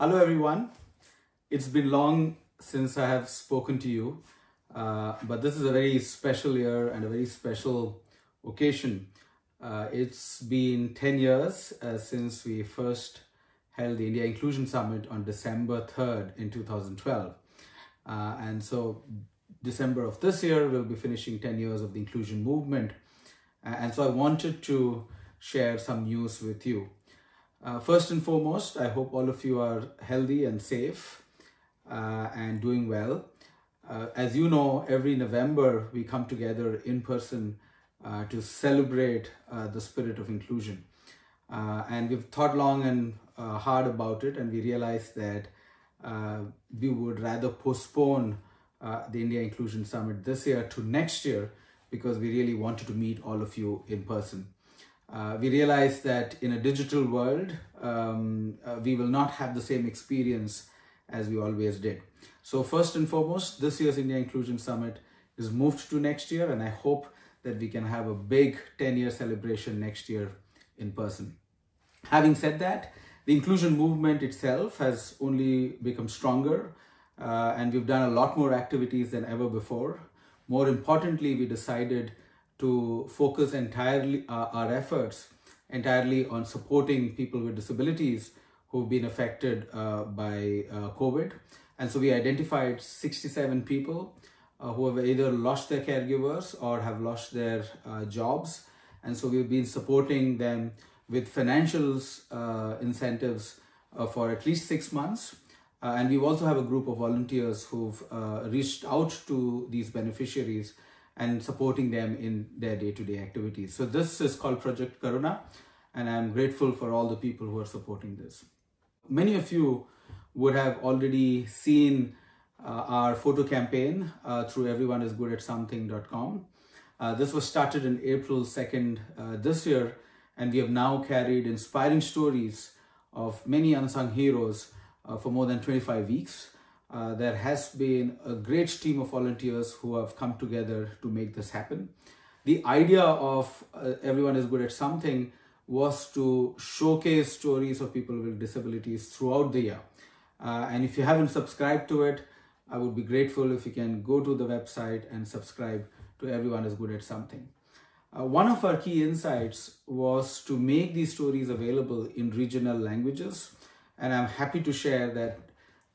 Hello, everyone. It's been long since I have spoken to you, uh, but this is a very special year and a very special occasion. Uh, it's been 10 years uh, since we first held the India Inclusion Summit on December 3rd in 2012. Uh, and so, December of this year, we'll be finishing 10 years of the inclusion movement. Uh, and so, I wanted to share some news with you. Uh, first and foremost, I hope all of you are healthy and safe uh, and doing well. Uh, as you know, every November we come together in person uh, to celebrate uh, the spirit of inclusion. Uh, and we've thought long and hard about it, and we realized that we would rather postpone the India Inclusion Summit this year to next year because we really wanted to meet all of you in person uh, we realize that in a digital world, um, uh, we will not have the same experience as we always did. So first and foremost, this year's India Inclusion Summit is moved to next year and I hope that we can have a big 10-year celebration next year in person. Having said that, the inclusion movement itself has only become stronger uh, and we've done a lot more activities than ever before. More importantly, we decided to focus entirely uh, our efforts entirely on supporting people with disabilities who've been affected uh, by uh, COVID. And so we identified 67 people uh, who have either lost their caregivers or have lost their uh, jobs. And so we've been supporting them with financial uh, incentives for at least six months. and we also have a group of volunteers who've reached out to these beneficiaries and supporting them in their day-to-day activities. So this is called Project Karuna and I'm grateful for all the people who are supporting this. Many of you would have already seen uh, our photo campaign uh, through everyoneisgoodatsomething.com. Uh, this was started in April 2nd uh, this year and we have now carried inspiring stories of many unsung heroes uh, for more than 25 weeks. Uh, there has been a great team of volunteers who have come together to make this happen. The idea of uh, everyone is good at something was to showcase stories of people with disabilities throughout the year. Uh, and if you haven't subscribed to it, I would be grateful if you can go to the website and subscribe to Everyone is Good at Something. Uh, one of our key insights was to make these stories available in regional languages. And I'm happy to share that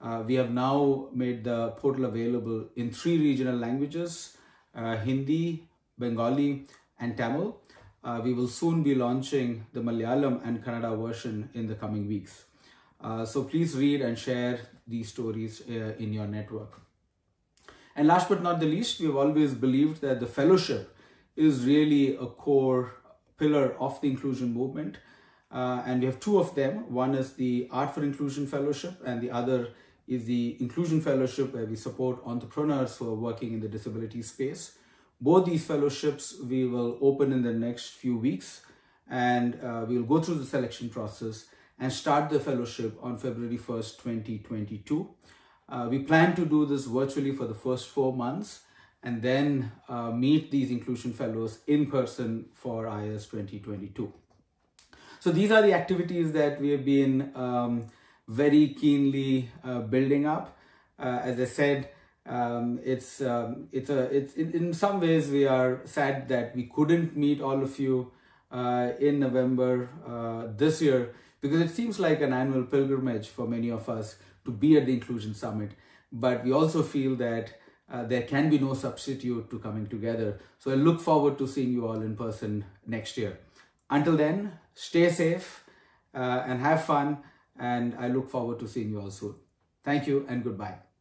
uh, we have now made the portal available in three regional languages, uh, Hindi, Bengali, and Tamil. Uh, we will soon be launching the Malayalam and Kannada version in the coming weeks. Uh, so please read and share these stories uh, in your network. And last but not the least, we've always believed that the fellowship is really a core pillar of the inclusion movement. Uh, and we have two of them. One is the Art for Inclusion Fellowship, and the other is the Inclusion Fellowship where we support entrepreneurs who are working in the disability space. Both these fellowships we will open in the next few weeks and uh, we will go through the selection process and start the fellowship on February 1st, 2022. Uh, we plan to do this virtually for the first four months and then uh, meet these inclusion fellows in person for IIS 2022. So these are the activities that we have been um, very keenly uh, building up. Uh, as I said, um, it's um, it's a it's in, in, some ways we are sad that we couldn't meet all of you uh, in November uh, this year because it seems like an annual pilgrimage for many of us to be at the Inclusion Summit. But we also feel that uh, there can be no substitute to coming together. So I look forward to seeing you all in person next year. Until then, stay safe uh, and have fun and I look forward to seeing you all soon. Thank you and goodbye.